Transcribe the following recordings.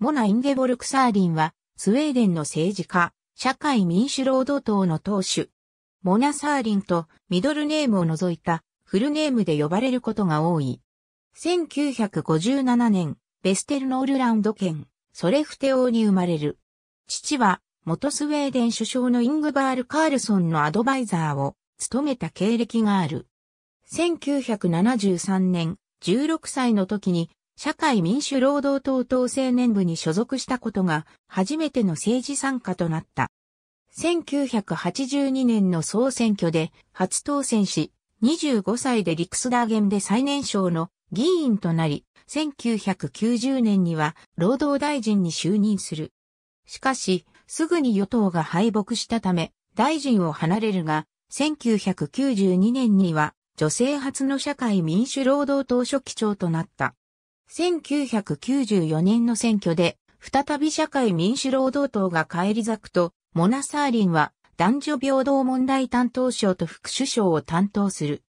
モナ・インゲボルク・サーリンは、スウェーデンの政治家、社会民主労働党の党首。モナ・サーリンとミドルネームを除いたフルネームで呼ばれることが多い。1957年、ベステルノールランド県、ソレフテ王に生まれる。父は、元スウェーデン首相のイングバール・カールソンのアドバイザーを務めた経歴がある。1973年、16歳の時に社会民主労働党党青年部に所属したことが初めての政治参加となった。1982年の総選挙で初当選し、25歳でリクスダーゲンで最年少の議員となり、1990年には労働大臣に就任する。しかし、すぐに与党が敗北したため、大臣を離れるが、1992年には女性初の社会民主労働党書記長となった。1994年の選挙で、再び社会民主労働党が返り咲くと、モナ・サーリンは男女平等問題担当省と副首相を担当する。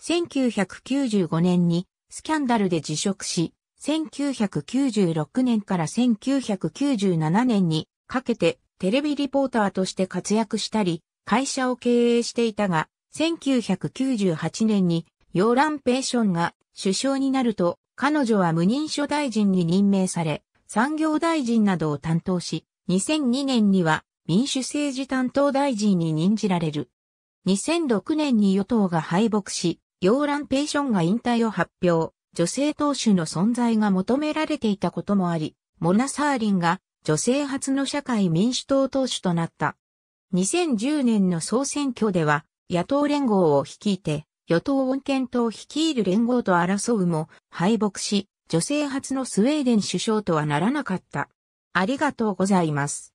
1995年にスキャンダルで辞職し、1996年から1997年にかけてテレビリポーターとして活躍したり、会社を経営していたが、1998年にヨーラン・ペーションが首相になると、彼女は無認証大臣に任命され、産業大臣などを担当し、2002年には民主政治担当大臣に任じられる。2006年に与党が敗北し、ヨーラン・ペーションが引退を発表、女性党首の存在が求められていたこともあり、モナ・サーリンが女性初の社会民主党党首となった。2010年の総選挙では、野党連合を率いて、与党穏健党率いる連合と争うも、敗北し、女性初のスウェーデン首相とはならなかった。ありがとうございます。